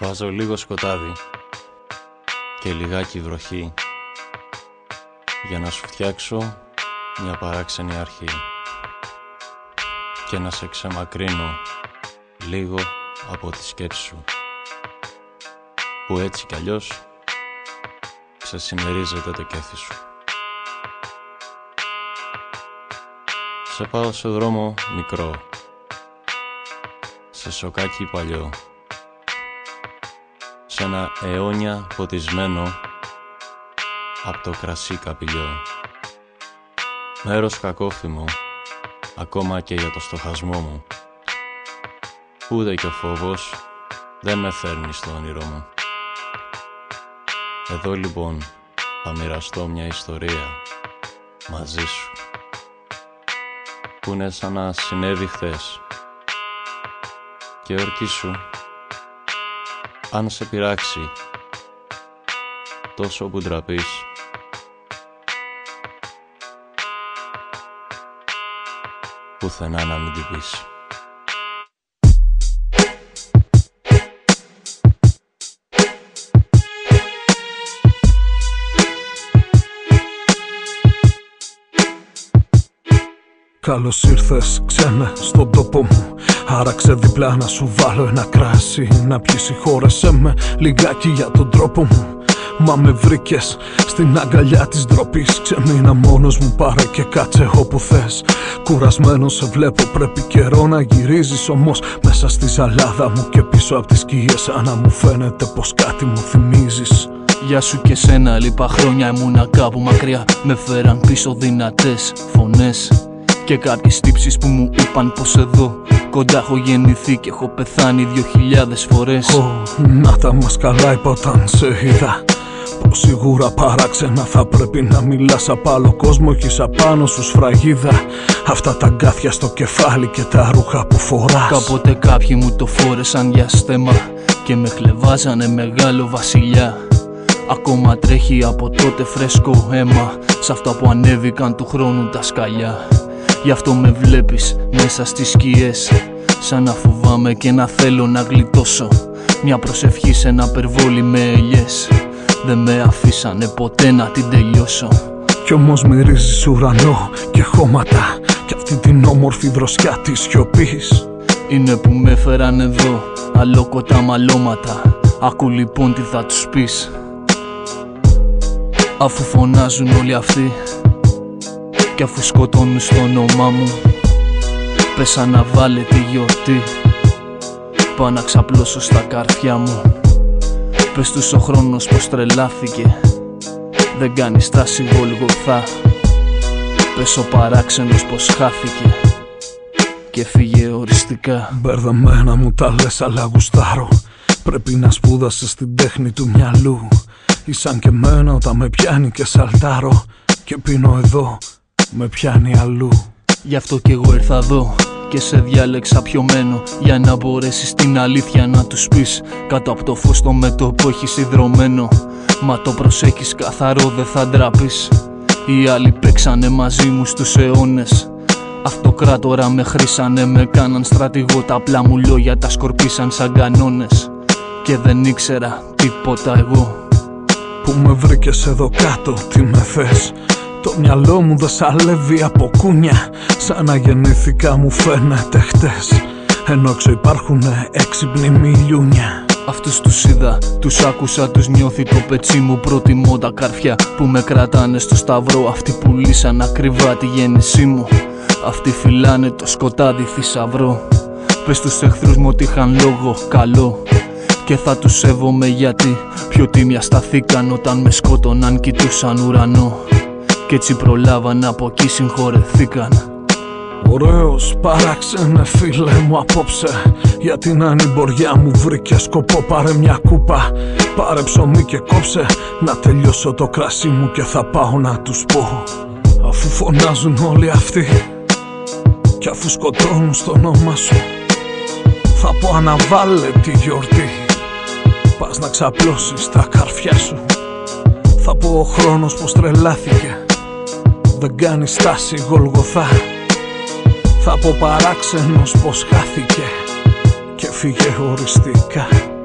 Βάζω λίγο σκοτάδι και λιγάκι βροχή για να σου φτιάξω μια παράξενη αρχή και να σε ξεμακρύνω λίγο από τη σκέψη σου που έτσι κι αλλιώς ξεσημερίζεται το κέφι σου. Σε πάω σε δρόμο μικρό, σε σοκάκι παλιό, σε ένα αιώνια ποτισμένο από το κρασί καπηλιό. Μέρος κακόφημο, ακόμα και για το στοχασμό μου. Ούτε και ο φόβος δεν με φέρνει στο όνειρό μου. Εδώ λοιπόν θα μοιραστώ μια ιστορία μαζί σου που είναι σαν να συνέβη χθες και ορκίσου αν σε πειράξει τόσο που ντραπείς πουθενά να μην την πεις. Καλώς ήρθες ξένε στον τόπο μου. Άραξε διπλά να σου βάλω ένα κράσι Να πιεις συγχώρεσέ με λιγάκι για τον τρόπο μου. Μα με βρήκες στην αγκαλιά της ντροπής. Ξεμείνα μόνος μου πάρε και κάτσε όπου θες. Κουρασμένος σε βλέπω πρέπει καιρό να γυρίζεις. Όμως μέσα στη ζαλάδα μου και πίσω από τις σκιές Σαν να μου φαίνεται πως κάτι μου θυμίζεις. Γεια σου και σένα, λίπα χρόνια ήμουνα κάπου μακριά. Με φέραν πίσω δυνατές φωνές Και κάποιες τύψεις που μου είπαν πως εδώ Κοντά έχω γεννηθεί και έχω πεθάνει δυο χιλιάδες φορές. Ω, να τα μας καλά είπα όταν σε είδα Πως σίγουρα παράξενα. Θα πρέπει να μιλάς απ' άλλο κόσμο Έχεις απάνω σου σφραγίδα. Αυτά τα γκάθια στο κεφάλι και τα ρούχα που φοράς. Κάποτε κάποιοι μου το φόρεσαν για στέμα Και με χλεβάζανε μεγάλο βασιλιά. Ακόμα τρέχει από τότε φρέσκο αίμα Σ' αυτά που ανέβηκαν του χρόνου τα σκαλιά Γι' αυτό με βλέπεις μέσα στις σκιές. Σαν να φοβάμαι και να θέλω να γλιτώσω. Μια προσευχή σε ένα περβόλι με ελιές. Δεν με αφήσανε ποτέ να την τελειώσω. Κι όμως μυρίζεις ουρανό και χώματα. Κι αυτή την όμορφη δροσιά της σιωπής. Είναι που με έφεραν εδώ Αλόκοτα μαλώματα. Άκου λοιπόν τι θα τους πεις. Αφού φωνάζουν όλοι αυτοί Κι αφού σκοτώνουν στο όνομά μου Πέσα να βάλε τη γιορτή. Πάω να ξαπλώσω στα καρφιά μου. Πες τους ο χρόνος πως τρελάθηκε. Δεν κάνει στάση γολγοθά Πες ο παράξενος πως χάθηκε. Και φύγε οριστικά. Μπερδεμένα μου τα λες αλλά γουστάρω. Πρέπει να σπούδασες την τέχνη του μυαλού. Ήσαν και μένα όταν με πιάνει και σαλτάρω. Και πίνω εδώ, με πιάνει αλλού. Γι' αυτό κι εγώ ήρθα εδώ και σε διάλεξα πιωμένο Για να μπορέσεις την αλήθεια να τους πεις. Κάτω από το φως το μέτωπο έχεις ιδρωμένο Μα το προσέχεις καθαρό δεν θα ντραπείς. Οι άλλοι παίξανε μαζί μου στους αιώνες Αυτοκράτορα με χρήσανε με κάναν στρατηγό. Τα απλά μου λόγια τα σκορπίσαν σαν κανόνες Και δεν ήξερα τίποτα εγώ. Που με βρήκες εδώ κάτω, τι με θες; Το μυαλό μου δεν σαλεύει από κούνια Σαν να γεννήθηκα μου φαίνεται χτες. Ενώ έξω υπάρχουν έξυπνοι μιλιούνια. Αυτούς τους είδα, τους άκουσα, τους νιώθει το πετσί μου Προτιμώ τα καρφιά που με κρατάνε στο σταυρό. Αυτοί που λύσαν ακριβά τη γέννησή μου Αυτοί φυλάνε το σκοτάδι θησαυρό. Πες τους εχθρούς μου ότι είχαν λόγο καλό και θα τους σέβομαι γιατί πιο τίμια σταθήκαν όταν με σκότωναν κοιτούσαν ουρανό Κι έτσι προλάβαν από εκεί συγχωρεθήκαν. Ωραίος παράξενε φίλε μου απόψε. Για την ανημποριά μου βρήκε σκοπό Πάρε μια κούπα, πάρε ψωμί και κόψε Να τελειώσω το κρασί μου και θα πάω να τους πω. Αφού φωνάζουν όλοι αυτοί Κι αφού σκοτώνουν στο όνομα σου Θα πω αναβάλε τη γιορτή Πας να ξαπλώσεις τα καρφιά σου. Θα πω ο χρόνος πως τρελάθηκε Δεν κάνει στάση γολγοθά. Θα πω παράξενος πως χάθηκε και φύγε οριστικά